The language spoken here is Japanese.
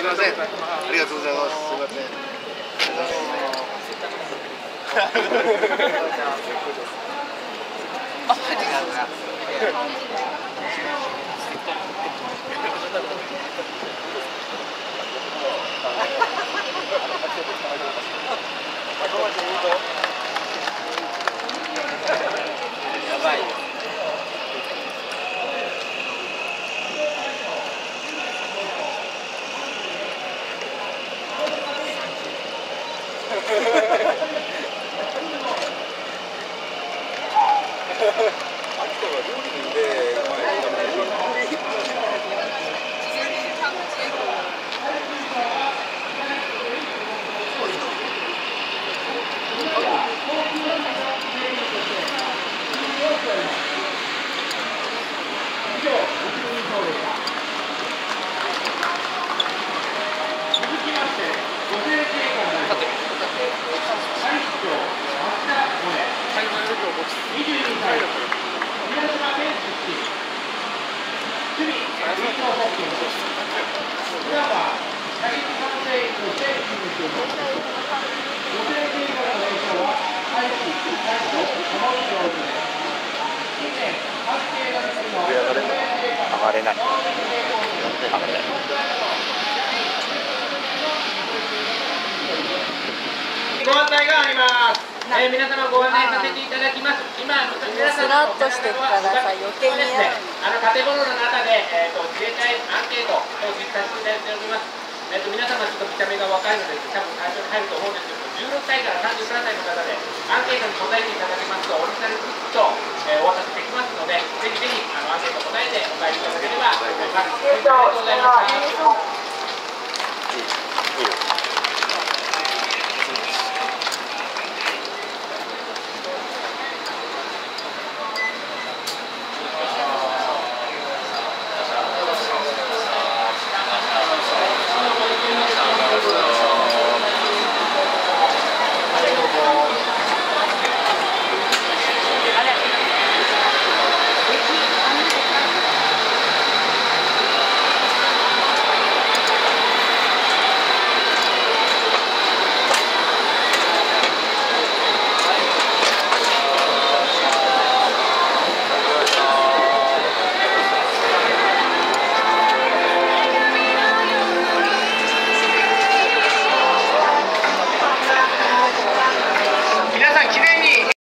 すみません。ありがとうございます。すみません。あ、上 がれない。ご案内があります。えー、皆様ご案内させていただきます。今、皆さんのとしてからさ余計にね、あの建物の中で、えーと、自衛隊アンケートを実施させていただいております。えーと、皆様ちょっと見た目が若いので、多分最初に入ると思うんですけど、16歳から33歳の方でアンケートに答えていただけますと、をしてない。